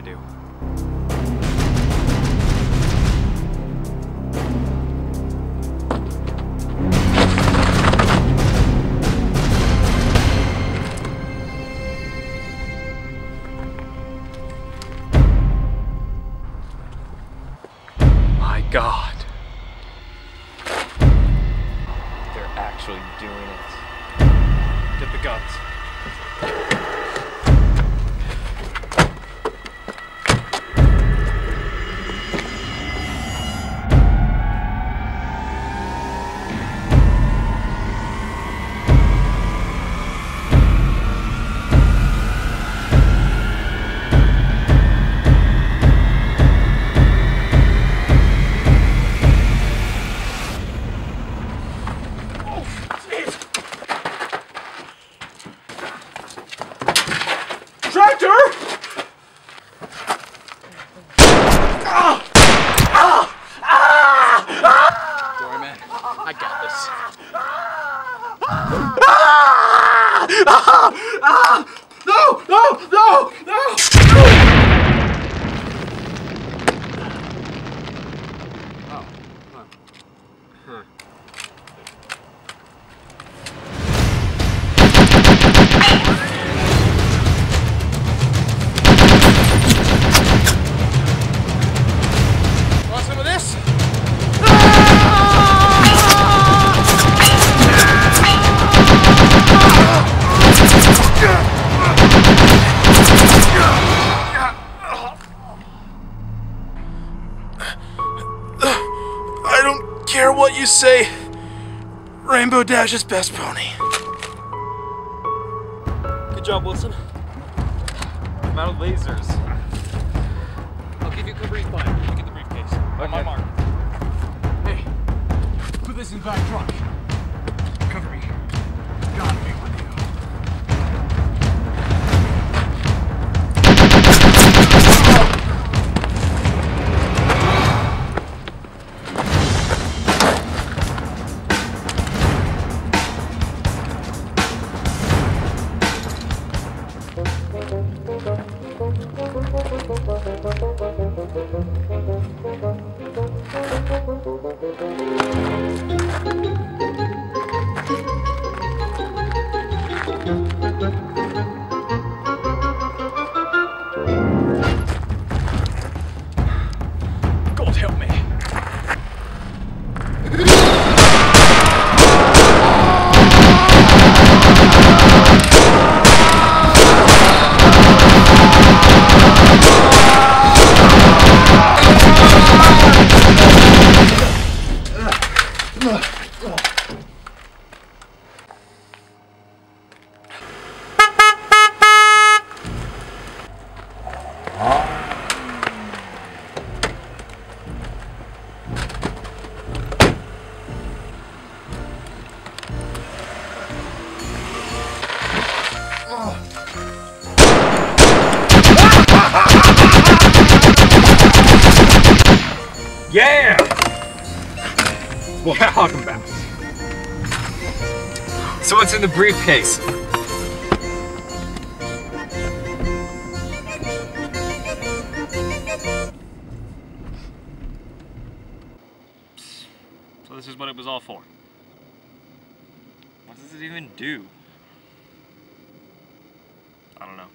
they do. My God. They're actually doing it. Get the guns. Tractor! Doorman, I got this. No, no, no, no! Care what you say. Rainbow Dash is best pony. Good job, Wilson. I'm out of lasers. Yeah! Welcome back. So what's in the briefcase? So this is what it was all for. What does it even do? I don't know.